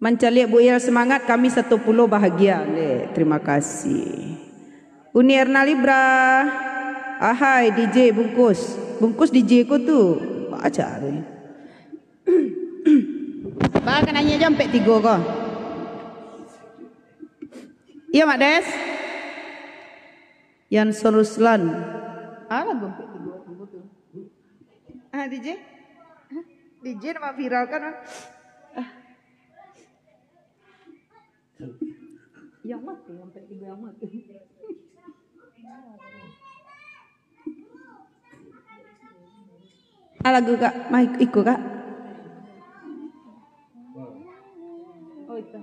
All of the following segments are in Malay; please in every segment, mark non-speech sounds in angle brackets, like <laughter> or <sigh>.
Mencalik Bu Il semangat kami satu puluh bahagia. Le, terima kasih. Uni Erna Libra. Ahai DJ bungkus. Bungkus DJ ku tu. Baca ni. <coughs> Ba kan nanya jam pek tiga ko. Iya Mak Des. Yan Ruslan. Ah lagu pek tiga tu. Ah DJ. DJ nama viral kan? Ah. Yang mati, empat tiga yang mati. Ah lagu kak, mai ikut kak. Oh itu.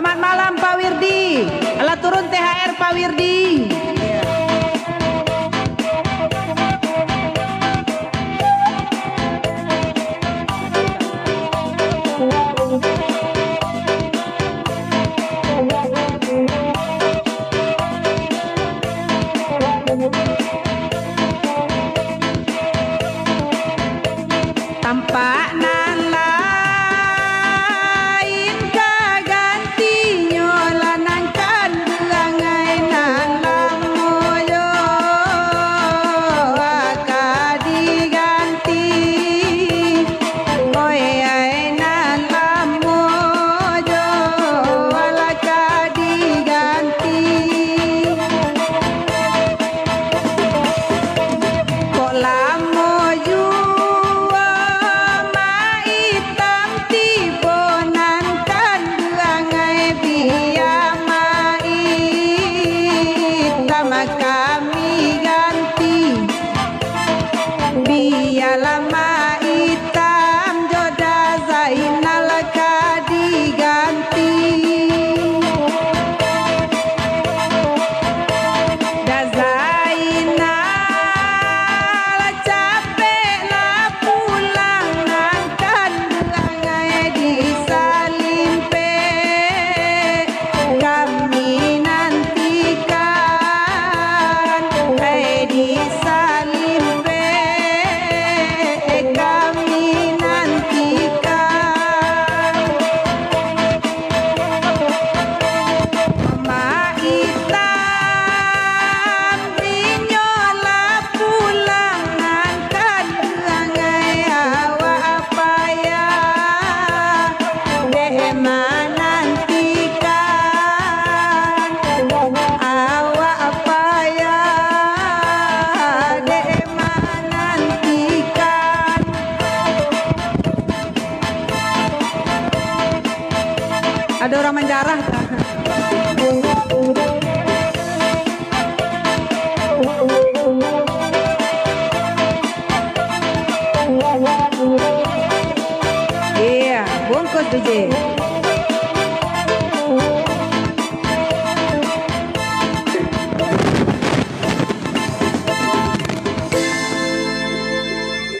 Salamat, ma!